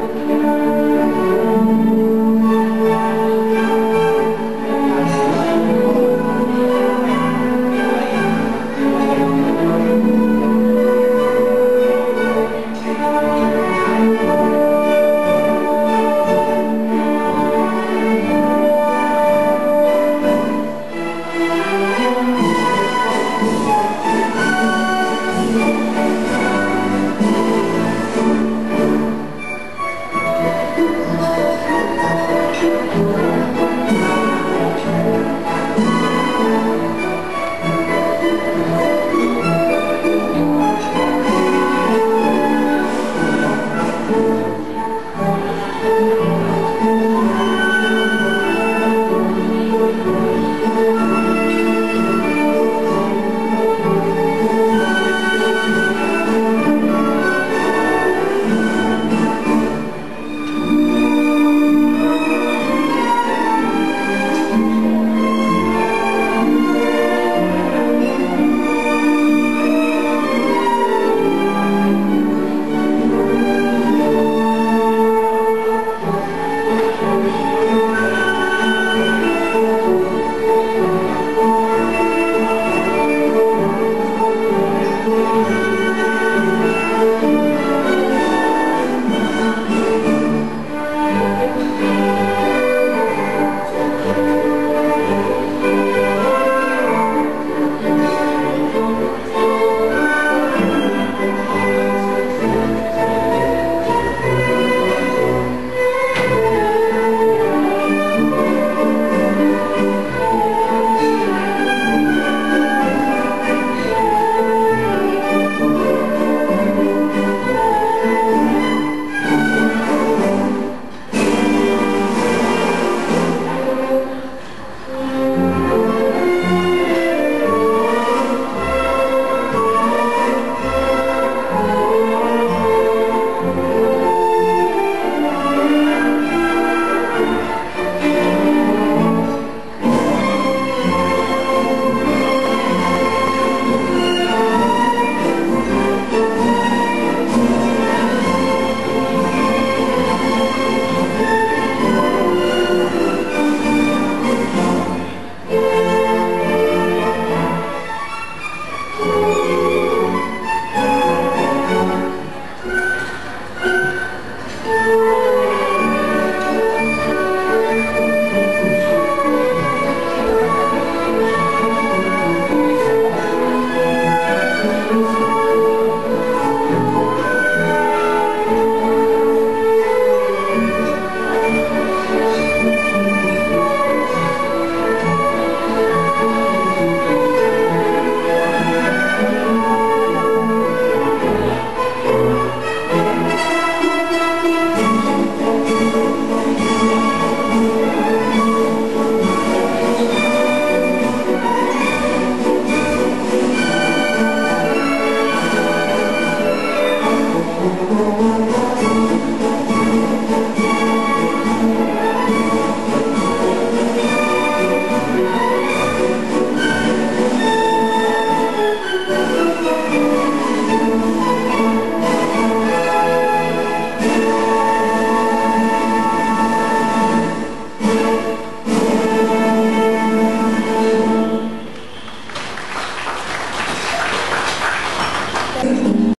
Música